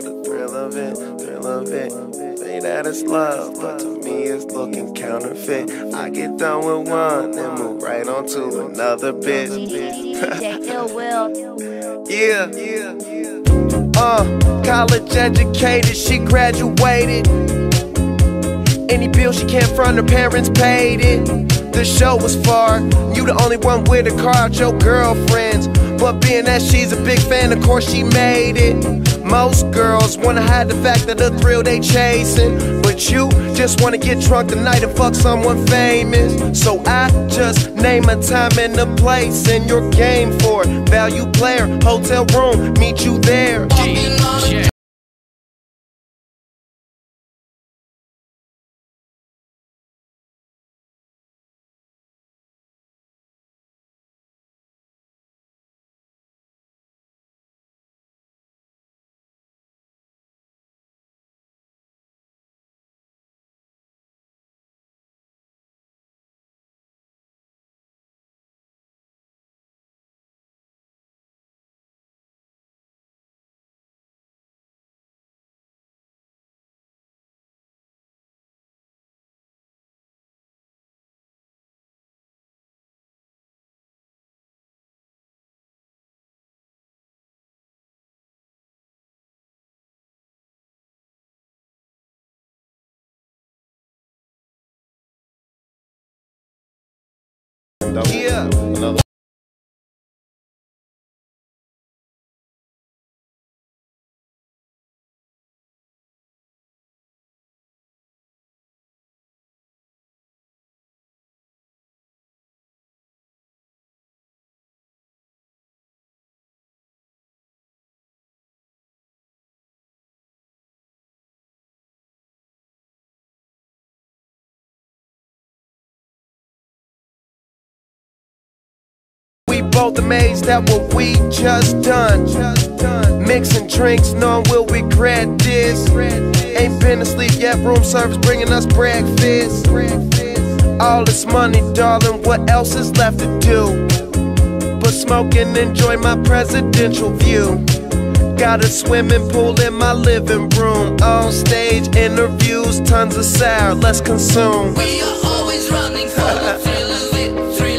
the thrill of it, thrill of it. Say that it's love, but to me it's looking counterfeit. I get done with one and move right on to another bitch. Yeah, yeah. Uh, college educated, she graduated. Any bill she can't front, her parents paid it. The show was far, you the only one with a car your girlfriends. But being that she's a big fan, of course she made it. Most girls wanna hide the fact that the thrill they chasing. But you just wanna get drunk tonight and fuck someone famous. So I just name a time and a place and your game for it. Value player, hotel room, meet you there. Yeah. We both amazed at what we just done. Just done. Mixing drinks, knowing we'll regret this. Ain't been asleep yet, room service bringing us breakfast. All this money, darling, what else is left to do? But smoke and enjoy my presidential view. Got a swimming pool in my living room. On stage interviews, tons of sour, let's consume. We are always running for the thrill of it.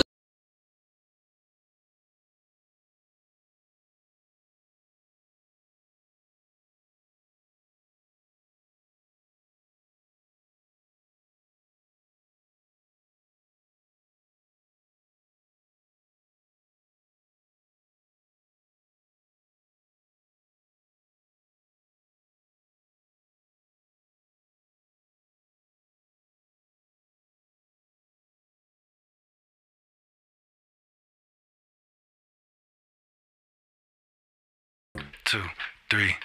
Two, three.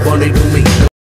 up on it to me.